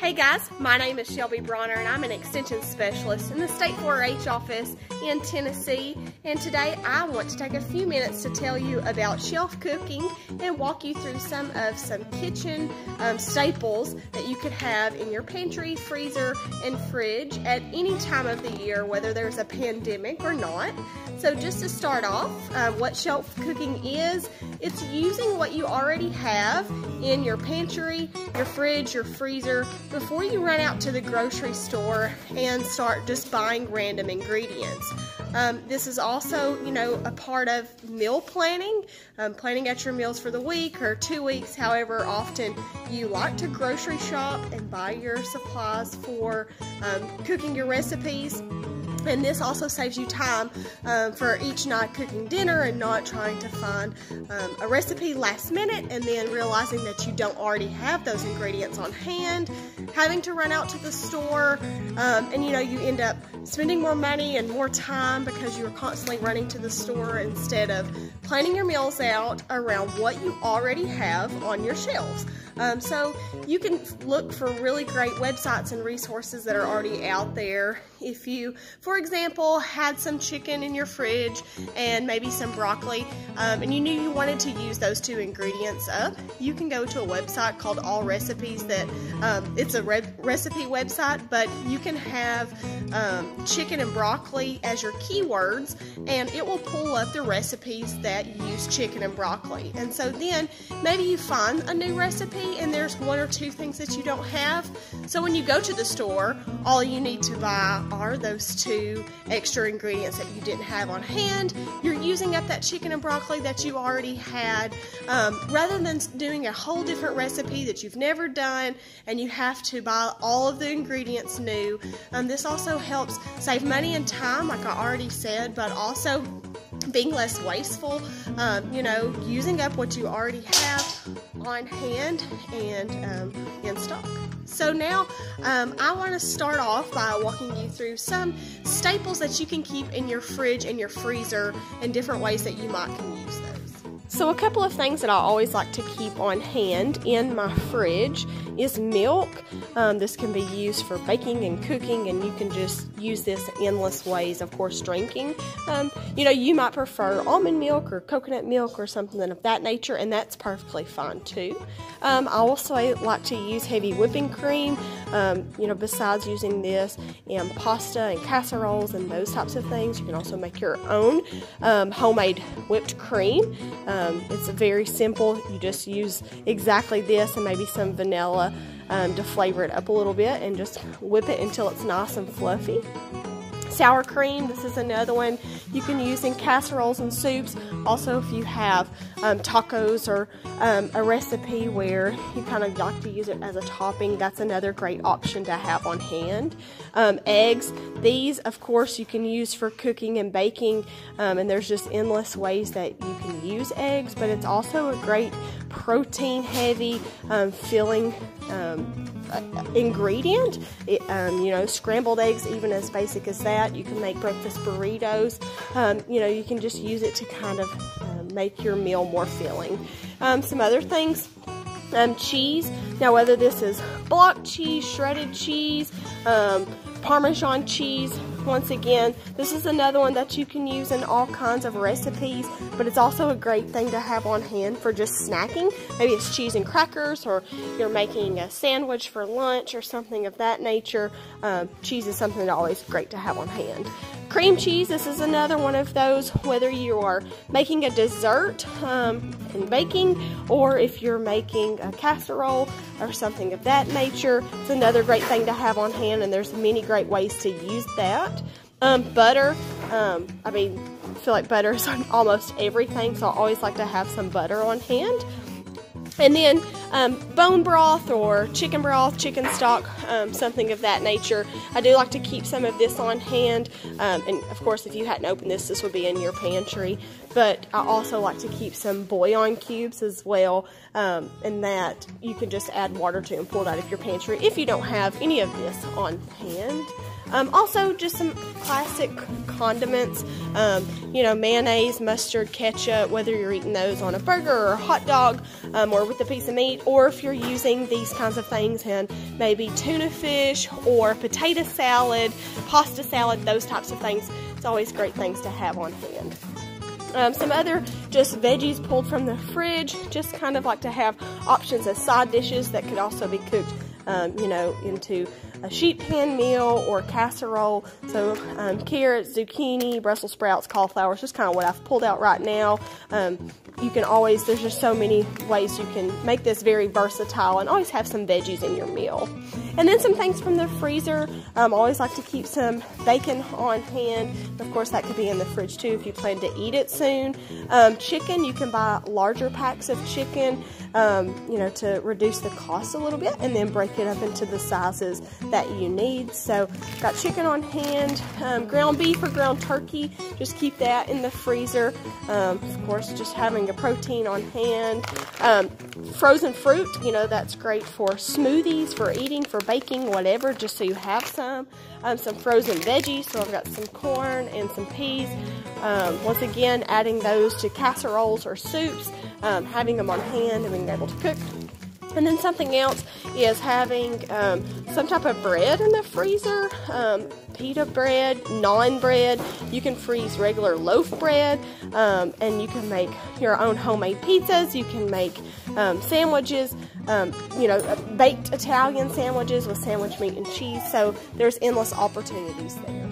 Hey guys, my name is Shelby Brawner and I'm an extension specialist in the State 4-H office in Tennessee and today I want to take a few minutes to tell you about shelf cooking and walk you through some of some kitchen um, staples that you could have in your pantry, freezer, and fridge at any time of the year whether there's a pandemic or not. So just to start off, uh, what shelf cooking is, it's using what you already have in your pantry, your fridge, your freezer, before you run out to the grocery store and start just buying random ingredients. Um, this is also, you know, a part of meal planning, um, planning out your meals for the week or two weeks, however often you like to grocery shop and buy your supplies for um, cooking your recipes. And this also saves you time um, for each night cooking dinner and not trying to find um, a recipe last minute and then realizing that you don't already have those ingredients on hand, having to run out to the store, um, and you know, you end up spending more money and more time because you're constantly running to the store instead of planning your meals out around what you already have on your shelves. Um, so you can look for really great websites and resources that are already out there. If you, for example, had some chicken in your fridge and maybe some broccoli, um, and you knew you wanted to use those two ingredients up, you can go to a website called All Recipes. That um, it's a re recipe website, but you can have um, chicken and broccoli as your keywords, and it will pull up the recipes that use chicken and broccoli. And so then maybe you find a new recipe and there's one or two things that you don't have. So when you go to the store, all you need to buy are those two extra ingredients that you didn't have on hand. You're using up that chicken and broccoli that you already had um, rather than doing a whole different recipe that you've never done and you have to buy all of the ingredients new. Um, this also helps save money and time, like I already said, but also being less wasteful, um, you know, using up what you already have on hand and um, in stock. So now um, I want to start off by walking you through some staples that you can keep in your fridge and your freezer and different ways that you might can use those. So a couple of things that I always like to keep on hand in my fridge is milk. Um, this can be used for baking and cooking and you can just use this endless ways, of course, drinking. Um, you know, you might prefer almond milk or coconut milk or something of that nature and that's perfectly fine too. Um, I also like to use heavy whipping cream, um, you know, besides using this in pasta and casseroles and those types of things. You can also make your own um, homemade whipped cream. Um, it's very simple. You just use exactly this and maybe some vanilla um, to flavor it up a little bit and just whip it until it's nice and fluffy. Sour cream, this is another one you can use in casseroles and soups. Also, if you have um, tacos or um, a recipe where you kind of like to use it as a topping, that's another great option to have on hand. Um, eggs, these, of course, you can use for cooking and baking, um, and there's just endless ways that you can use eggs, but it's also a great protein heavy, um, filling um, ingredient. It, um, you know, scrambled eggs, even as basic as that. You can make breakfast burritos. Um, you know, you can just use it to kind of uh, make your meal more filling. Um, some other things. Um, cheese. Now, whether this is block cheese, shredded cheese, um, Parmesan cheese, once again, this is another one that you can use in all kinds of recipes, but it's also a great thing to have on hand for just snacking. Maybe it's cheese and crackers, or you're making a sandwich for lunch or something of that nature. Um, cheese is something that's always great to have on hand. Cream cheese, this is another one of those, whether you are making a dessert um, and baking, or if you're making a casserole or something of that nature, it's another great thing to have on hand, and there's many great ways to use that. Um, butter, um, I mean, I feel like butter is on almost everything, so I always like to have some butter on hand. And then um, bone broth or chicken broth, chicken stock, um, something of that nature. I do like to keep some of this on hand. Um, and of course, if you hadn't opened this, this would be in your pantry. But I also like to keep some bouillon cubes as well. Um, and that you can just add water to and pull it out of your pantry if you don't have any of this on hand. Um, also, just some classic condiments, um, you know, mayonnaise, mustard, ketchup, whether you're eating those on a burger or a hot dog um, or with a piece of meat or if you're using these kinds of things in maybe tuna fish or potato salad, pasta salad, those types of things. It's always great things to have on hand. Um, some other just veggies pulled from the fridge, just kind of like to have options as side dishes that could also be cooked, um, you know, into a sheet pan meal or casserole. So um, carrots, zucchini, Brussels sprouts, cauliflower is just kind of what I've pulled out right now. You can always, there's just so many ways you can make this very versatile and always have some veggies in your meal. And then some things from the freezer. Um, always like to keep some bacon on hand. Of course, that could be in the fridge too if you plan to eat it soon. Um, chicken, you can buy larger packs of chicken, um, you know, to reduce the cost a little bit and then break it up into the sizes that you need. So, got chicken on hand, um, ground beef or ground turkey, just keep that in the freezer. Um, of course, just having protein on hand. Um, frozen fruit, you know, that's great for smoothies, for eating, for baking, whatever, just so you have some. Um, some frozen veggies, so I've got some corn and some peas. Um, once again, adding those to casseroles or soups, um, having them on hand and being able to cook. And then something else is having um, some type of bread in the freezer, um, pita bread, naan bread. You can freeze regular loaf bread, um, and you can make your own homemade pizzas. You can make um, sandwiches, um, you know, baked Italian sandwiches with sandwich meat and cheese. So there's endless opportunities there.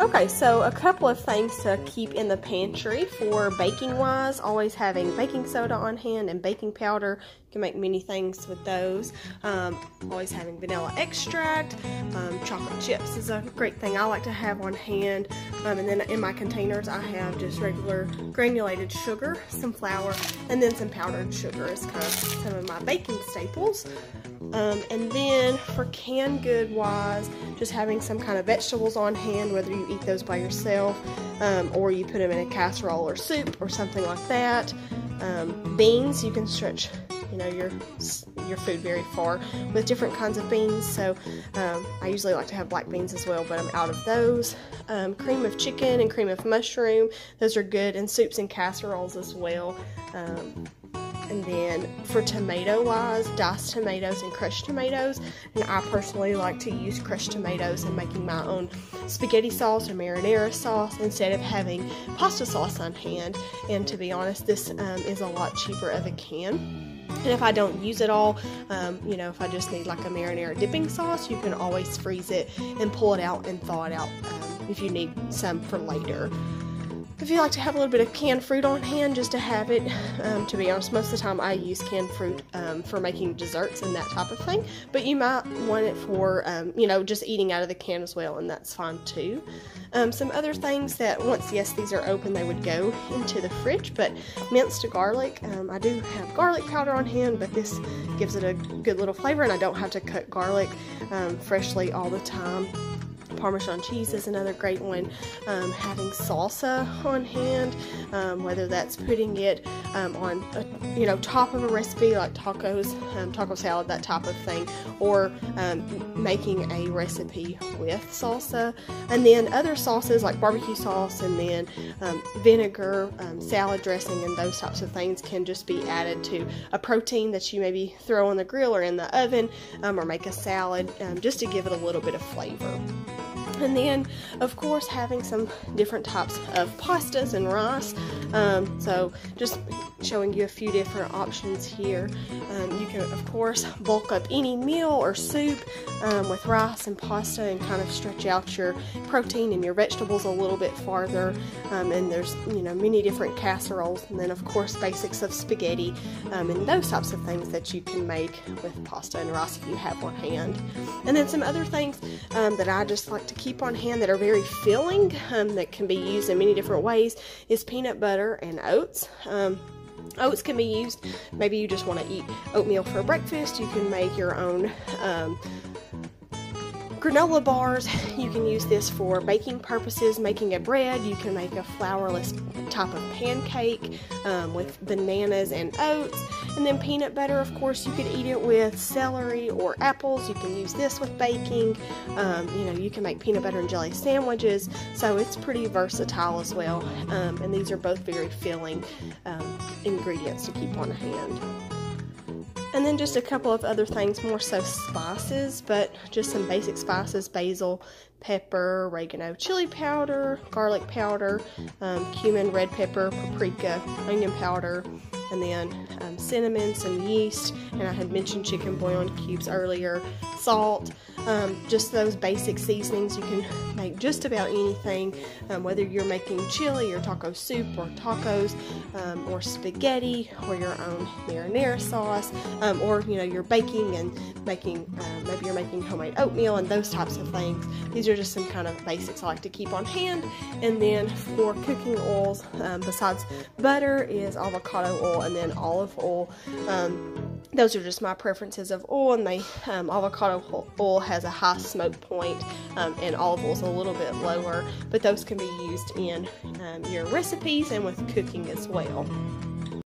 Okay, so a couple of things to keep in the pantry for baking wise. Always having baking soda on hand and baking powder. You can make many things with those. Um, always having vanilla extract. Um, chocolate chips is a great thing I like to have on hand. Um, and then in my containers, I have just regular granulated sugar, some flour, and then some powdered sugar is kind of some of my baking staples. Um, and then for canned good wise, just having some kind of vegetables on hand, whether you eat those by yourself um, or you put them in a casserole or soup or something like that. Um, beans, you can stretch you know your your food very far with different kinds of beans so um, I usually like to have black beans as well but I'm out of those um, cream of chicken and cream of mushroom those are good and soups and casseroles as well um, and then for tomato wise, diced tomatoes and crushed tomatoes. And I personally like to use crushed tomatoes in making my own spaghetti sauce or marinara sauce instead of having pasta sauce on hand. And to be honest, this um, is a lot cheaper of a can. And if I don't use it all, um, you know, if I just need like a marinara dipping sauce, you can always freeze it and pull it out and thaw it out um, if you need some for later. If you like to have a little bit of canned fruit on hand just to have it, um, to be honest, most of the time I use canned fruit um, for making desserts and that type of thing. But you might want it for, um, you know, just eating out of the can as well, and that's fine too. Um, some other things that once, yes, these are open, they would go into the fridge, but minced garlic. Um, I do have garlic powder on hand, but this gives it a good little flavor, and I don't have to cut garlic um, freshly all the time. Parmesan cheese is another great one. Um, having salsa on hand, um, whether that's putting it um, on, a, you know, top of a recipe like tacos, um, taco salad, that type of thing, or um, making a recipe with salsa. And then other sauces like barbecue sauce and then um, vinegar, salad dressing, and those types of things can just be added to a protein that you maybe throw on the grill or in the oven or make a salad just to give it a little bit of flavor. And then, of course, having some different types of pastas and rice. Um, so, just showing you a few different options here. Um, you can, of course, bulk up any meal or soup um, with rice and pasta and kind of stretch out your protein and your vegetables a little bit farther. Um, and there's, you know, many different casseroles. And then, of course, basics of spaghetti um, and those types of things that you can make with pasta and rice if you have on hand. And then some other things um, that I just like to keep on hand that are very filling um, that can be used in many different ways is peanut butter and oats. Um, Oats can be used, maybe you just want to eat oatmeal for breakfast. You can make your own um, granola bars. You can use this for baking purposes, making a bread. You can make a flourless type of pancake um, with bananas and oats. And then peanut butter, of course, you could eat it with celery or apples. You can use this with baking. Um, you know, you can make peanut butter and jelly sandwiches. So it's pretty versatile as well. Um, and these are both very filling um, ingredients to keep on hand. And then just a couple of other things, more so spices, but just some basic spices basil, pepper, oregano, chili powder, garlic powder, um, cumin, red pepper, paprika, onion powder, and then um, cinnamon, some yeast, and I had mentioned chicken bouillon cubes earlier, salt, um, just those basic seasonings. You can make just about anything, um, whether you're making chili or taco soup or tacos um, or spaghetti or your own marinara sauce, um, or you know you're baking and making uh, maybe you're making homemade oatmeal and those types of things. These are just some kind of basics I like to keep on hand. And then for cooking oils, um, besides butter, is avocado oil and then olive oil. Um, those are just my preferences of oil, and they um, avocado oil has a high smoke point, um, and olive oil is a little bit lower. But those can be used in um, your recipes and with cooking as well.